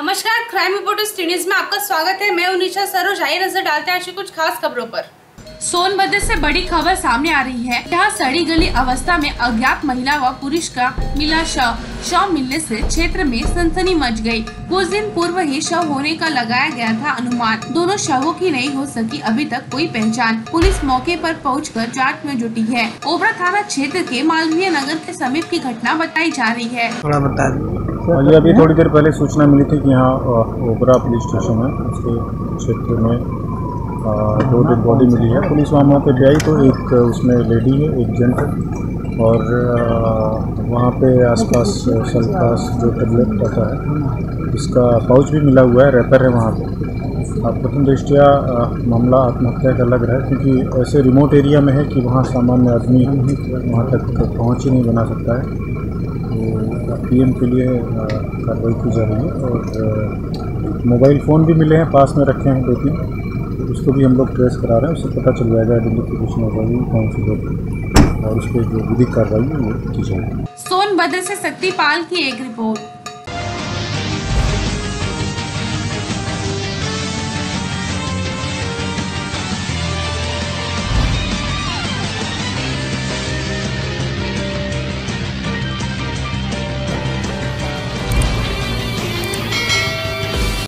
नमस्कार crime reporters news में आपका स्वागत है। मैं उनिशा सरोज। आइए नज़र डालते हैं आज की कुछ खास खबरों पर। सोनभद्र से बड़ी खबर सामने आ रही है। यहाँ सड़ी गली अवस्था में अज्ञात महिला व पुरुष का मिला शव। शव मिलने से क्षेत्र में सनसनी मच गई। कुछ दिन पूर्व ही शव होने का लगाया गया था अनुमान। दोनों शवों की नहीं हो सकी अभी तक कोई पहचान। पुलिस मौके पर पहुंचकर जाँच में जुटी है। ओबरा थाना क्षेत्र के मालवीय नगर के समीप की घटना बताई जा रही है। थोड़ा बता दीजिए हाँ, ये अभी थोड़ी देर पहले सूचना मिली थी कि यहाँ ओबरा पुलिस स्टेशन है। उसके क्षेत्र में दो डेड बॉडी मिली है। पुलिस वहाँ वहाँ पे गई तो एक उसमें लेडी है एक जेंट है। और वहाँ पे आसपास सल्फास जो टेबलेट रहता है इसका पाउच भी मिला हुआ है रैपर है वहाँ पे। अब प्रथम दृष्टिया मामला आत्महत्या का लग रहा है क्योंकि ऐसे रिमोट एरिया में है कि वहाँ सामान्य आदमी वहाँ तक पहुँच ही नहीं बना सकता है। तो पीएम के लिए कार्रवाई की जा रही है और मोबाइल फ़ोन भी मिले हैं, पास में रखे हैं दो तीन तो उसको भी हम लोग ट्रेस करा रहे हैं, उससे पता चल जाएगा आइडेंटिफिकेशन हो जाएगी कौन सी लोग और उस पर जो विधिक कार्रवाई है वो की जाएगी। सोनभद्र से शक्तिपाल की एक रिपोर्ट।